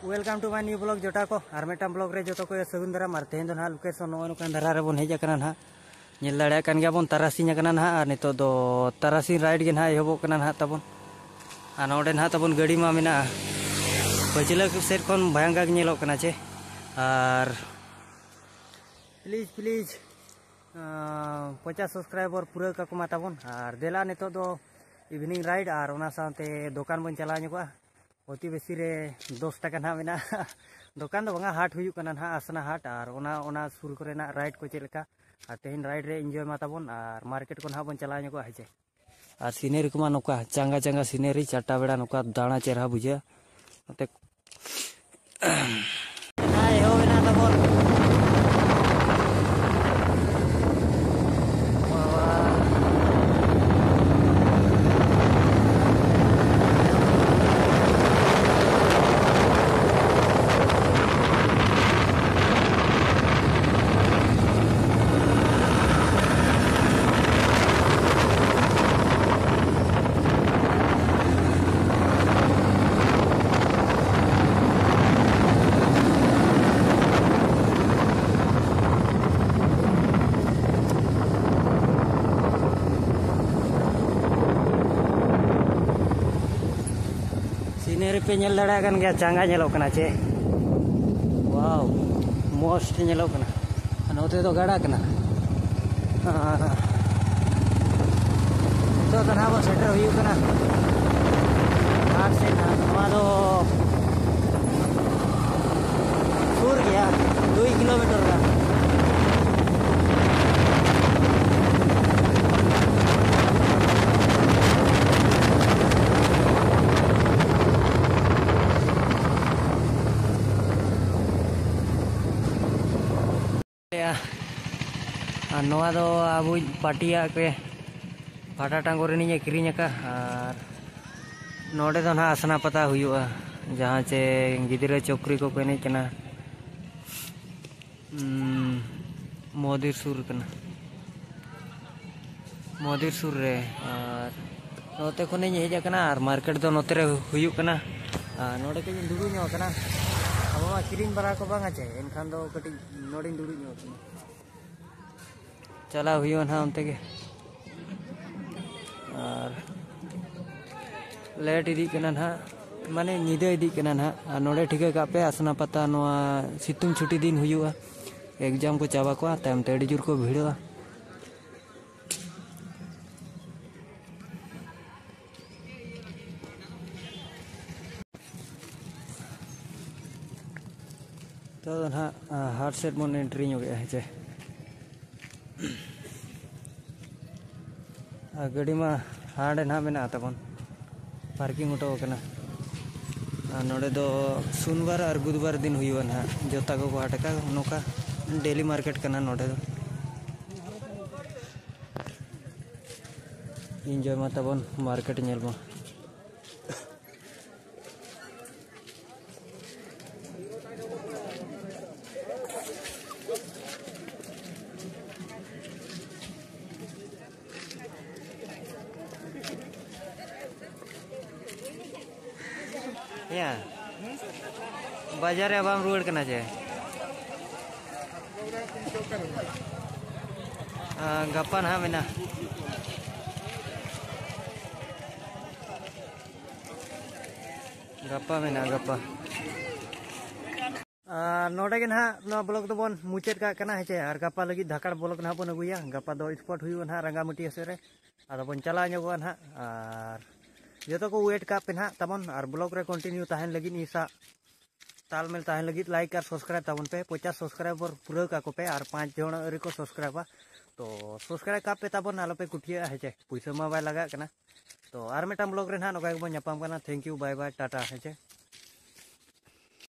Welcome to my new blog जोटा को और मिट्टन ब्लॉग रे जो को सगुन दारा मार तेहन ना लोकेशन नौ नौकान धारा रे बन हेज ना नेल दाड़ा कान गया बन तारासिंग ना और नितो दो तारासिंग राइड के ना एहबो ना तबन नोडे ना तबन गाड़ी मा मेना पचला सेट खन भयंकर नेलो कना चे और प्लीज़ प्लीज़ पचास सब्सक्राइबर पूरा का तबन और देला नितो दो इवनिंग राइड और ओना दुकान बन चला अति बेसी दस टाका ना मेना दुकान बंगा हाट हुयु कना ना, आसना हाट और ओना ओना सुर करेना राइड को चलका और तेहन राइड रे एंजॉय मा तबन और मार्केट को ना बन चला हेचे और सीनेरी को नौका, चांगा चांगा सीनेरी चारटा बेड़ा नौका, दाणा चेहरा बुझे हो ना तबन सीनेरी पे नल दाड़ा कन गया चांगा नेलो कना चे वाव मोस्ट नेलो कना नोते तो गाड़ा कना तो कना बो सेटर हुई कना हाट से ना नवा दो सूर गया 2 किलोमीटर का नवा दो अब पाटिया पे फाटा टांगो रे किरिंग और नोडे दो ना आसना पता हुआ जहाँ चे गिदरे चौकरी को एने कना मोदिर सुर कना मोदिर सुर रे और नोते को नहीं हेज कना और मार्केट दो नोते रे हुयु कना नोडे के दुड़ू ᱧᱚᱜ कना चला हुई ना उनते के और लेट इदी कना ना मानी निदे इदी कना ना नोडे ठीक है कापे आसना पता सितुम छुट्टी दिन हुयुआ एग्ज़ाम को चाबा को तम को भिड़ा ना हार्ट सेट मन एंट्री है चे गाड़ी में हाँ ना मेना तबन पार्किंग उठो नोड़े दो सोमवार और बुधवार दिन हुआ ना जोता को हाटका नौका डेली मार्केट करना नोड़े दो इंजॉय मा तबन मार्केट नेल मा या। बाज़ार अब हम रुआड़ करना चाहिए गप्पा ना मेना गप्पा मेना गप्पा। नोडे ना ब्लॉग तो बन मुचाद का है और गप्पा लगी धाकड़ ब्लॉग ना बन अगुया गप्पा दो स्पॉट ना, रंगामुटी अद बन चला ना, और जो को वेट का पे ना और ब्लॉग रे कंटिन्यू तहन लगी इसा तालमेल तहन लगी लाइक और सब्सक्राइब तबन पे पचास सब्सक्राइबर पूरा का को पे और पाँच जन को सब्सक्राइबा तो सब्सक्राइब का पे तबन आलोपे कुटिया हेचे पैसा मा बै लगा तो और ब्लॉग रहा ना thank you bye bye tata है